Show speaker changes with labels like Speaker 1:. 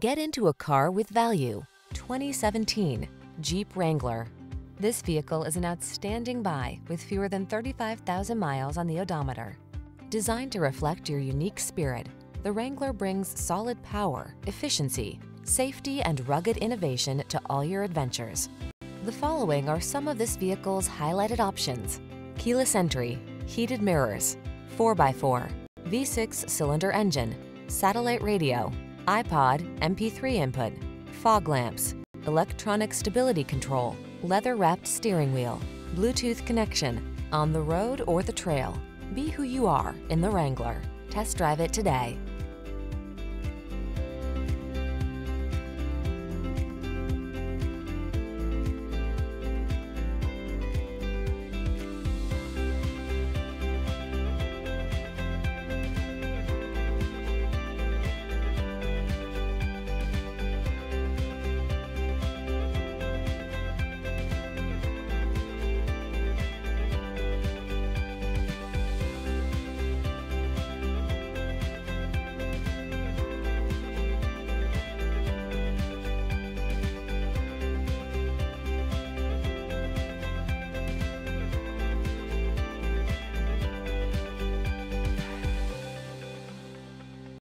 Speaker 1: Get into a car with value. 2017 Jeep Wrangler. This vehicle is an outstanding buy with fewer than 35,000 miles on the odometer. Designed to reflect your unique spirit, the Wrangler brings solid power, efficiency, safety, and rugged innovation to all your adventures. The following are some of this vehicle's highlighted options. Keyless entry, heated mirrors, 4x4, V6 cylinder engine, satellite radio, iPod, MP3 input, fog lamps, electronic stability control, leather-wrapped steering wheel, Bluetooth connection, on the road or the trail. Be who you are in the Wrangler. Test drive it today.